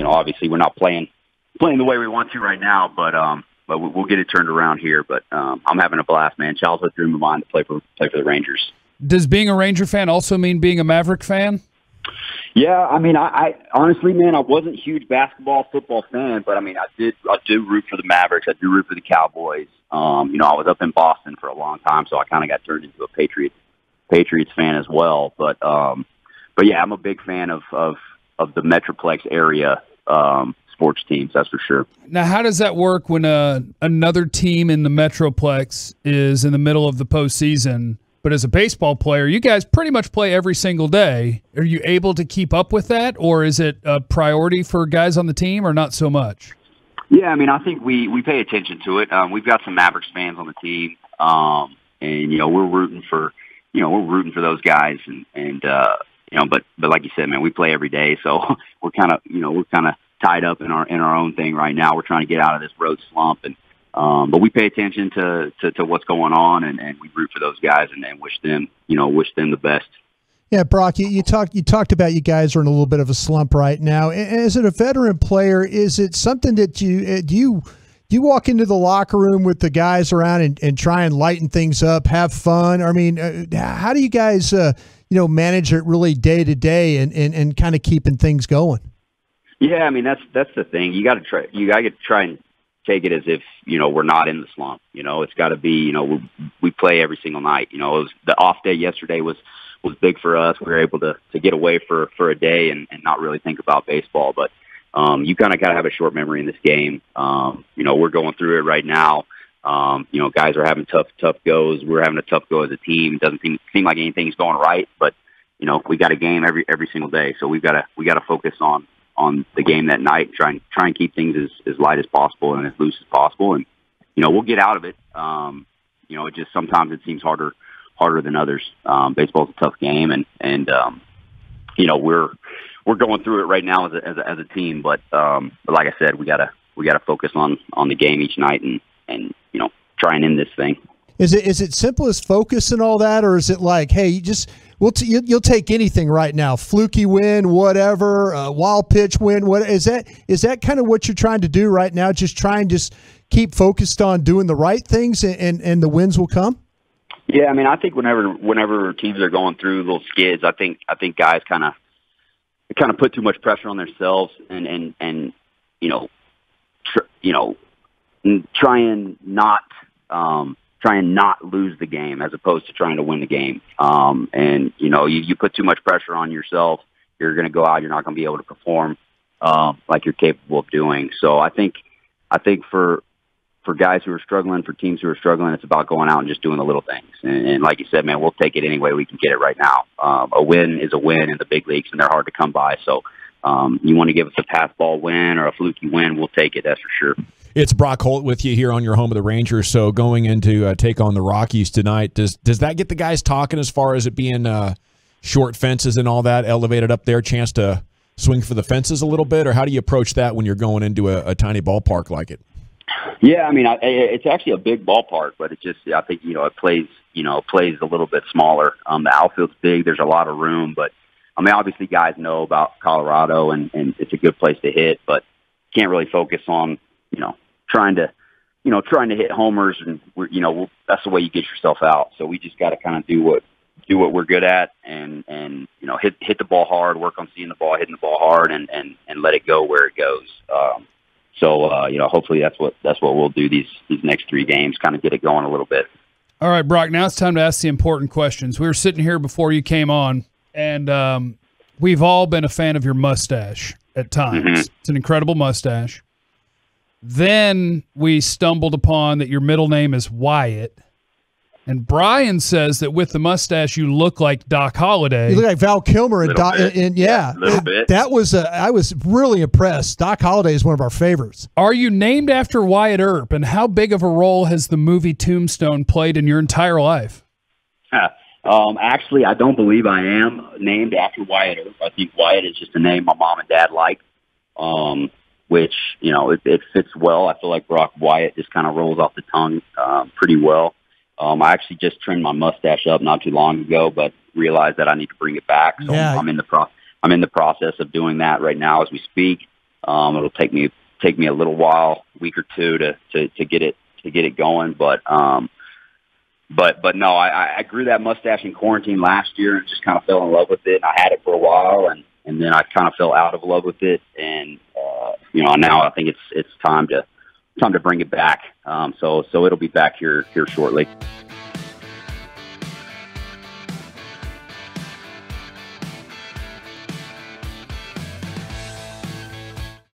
you know, obviously we're not playing playing the way we want to right now, but um, but we'll get it turned around here. But um, I'm having a blast, man. Childhood dream of mine to play for play for the Rangers. Does being a Ranger fan also mean being a Maverick fan? Yeah, I mean, I, I honestly, man, I wasn't a huge basketball, football fan, but I mean, I did, I do root for the Mavericks. I do root for the Cowboys. Um, you know, I was up in Boston for a long time, so I kind of got turned into a Patriots Patriots fan as well. But um, but yeah, I'm a big fan of of of the Metroplex area um, sports teams. That's for sure. Now, how does that work when uh, another team in the Metroplex is in the middle of the postseason? But as a baseball player, you guys pretty much play every single day. Are you able to keep up with that, or is it a priority for guys on the team, or not so much? Yeah, I mean, I think we we pay attention to it. Um, we've got some Mavericks fans on the team, um, and you know we're rooting for you know we're rooting for those guys, and and uh, you know, but but like you said, man, we play every day, so we're kind of you know we're kind of tied up in our in our own thing right now. We're trying to get out of this road slump, and um, but we pay attention to, to to what's going on, and and we root for those guys, and, and wish them you know wish them the best. Yeah, Brock, you, you talked you talked about you guys are in a little bit of a slump right now. As a veteran player, is it something that you uh, do you do you walk into the locker room with the guys around and, and try and lighten things up, have fun? I mean, uh, how do you guys uh, you know manage it really day to day and and, and kind of keeping things going? Yeah, I mean that's that's the thing. You got to try. You got to try and take it as if you know we're not in the slump. You know, it's got to be. You know, we, we play every single night. You know, it was, the off day yesterday was was big for us. We were able to to get away for for a day and, and not really think about baseball. But um, you kind of got to have a short memory in this game. Um, you know, we're going through it right now. Um, you know, guys are having tough tough goes. We're having a tough go as a team. It doesn't seem seem like anything's going right, but you know, we got a game every every single day. So we've got to we got to focus on on the game that night. Try and try and keep things as as light as possible and as loose as possible. And you know, we'll get out of it. Um, you know, it just sometimes it seems harder harder than others. Um, baseball's a tough game, and and um, you know we're we're going through it right now as a as a, as a team. But um, but like I said, we gotta we gotta focus on on the game each night, and and try and end this thing. Is it is it simple as focus and all that, or is it like, hey, you just we'll t- you'll take anything right now, fluky win, whatever, uh, wild pitch win, what is that? Is that kind of what you're trying to do right now? Just try and just keep focused on doing the right things, and and, and the wins will come. Yeah, I mean, I think whenever whenever teams are going through little skids, I think I think guys kind of kind of put too much pressure on themselves and and and you know tr- you know try and not um try and not lose the game as opposed to trying to win the game um and you know you you put too much pressure on yourself you're going to go out you're not going to be able to perform um like you're capable of doing so i think i think for for guys who are struggling, for teams who are struggling, it's about going out and just doing the little things. And, and like you said, man, we'll take it any way we can get it right now. Um, a win is a win in the big leagues, and they're hard to come by. So um, you want to give us a pass ball win or a fluky win, we'll take it. That's for sure. It's Brock Holt with you here on your home of the Rangers. So going into uh, take on the Rockies tonight, does does that get the guys talking as far as it being uh, short fences and all that elevated up there, chance to swing for the fences a little bit, or how do you approach that when you're going into a, a tiny ballpark like it? Yeah, I mean, I, it's actually a big ballpark, but it just, I think, you know, it plays, you know, it plays a little bit smaller. Um, the outfield's big. There's a lot of room, but I mean, obviously guys know about Colorado and, and it's a good place to hit, but can't really focus on, you know, trying to, you know, trying to hit homers and we're, you know, we'll, that's the way you get yourself out. So we just got to kind of do what, do what we're good at and, and, you know, hit, hit the ball hard, work on seeing the ball, hitting the ball hard and, and, and let it go where it goes. Um, so uh, you know, hopefully that's what that's what we'll do these these next three games, kind of get it going a little bit. All right, Brock. Now it's time to ask the important questions. We were sitting here before you came on, and um, we've all been a fan of your mustache at times. Mm-hmm. It's an incredible mustache. Then we stumbled upon that your middle name is Wyatt. And Bryan says that with the mustache, you look like Doc Holliday. You look like Val Kilmer, and, Doc, and, and yeah, yeah that was a, I was really impressed. Doc Holliday is one of our favorites. Are you named after Wyatt Earp? And how big of a role has the movie Tombstone played in your entire life? Um, actually, I don't believe I am named after Wyatt Earp. I think Wyatt is just a name my mom and dad like, um, which you know it, it fits well. I feel like Brock Wyatt just kind of rolls off the tongue um, pretty well. Um, I actually just trimmed my mustache up not too long ago, but realized that I need to bring it back. So yeah. I'm in the pro- I'm in the process of doing that right now as we speak. Um, it'll take me take me a little while, week or two, to to, to get it to get it going. But um, but but no, I, I grew that mustache in quarantine last year and just kind of fell in love with it. I had it for a while, and and then I kind of fell out of love with it, and uh, you know now I think it's it's time to time to bring it back. Um, so so it'll be back here here shortly.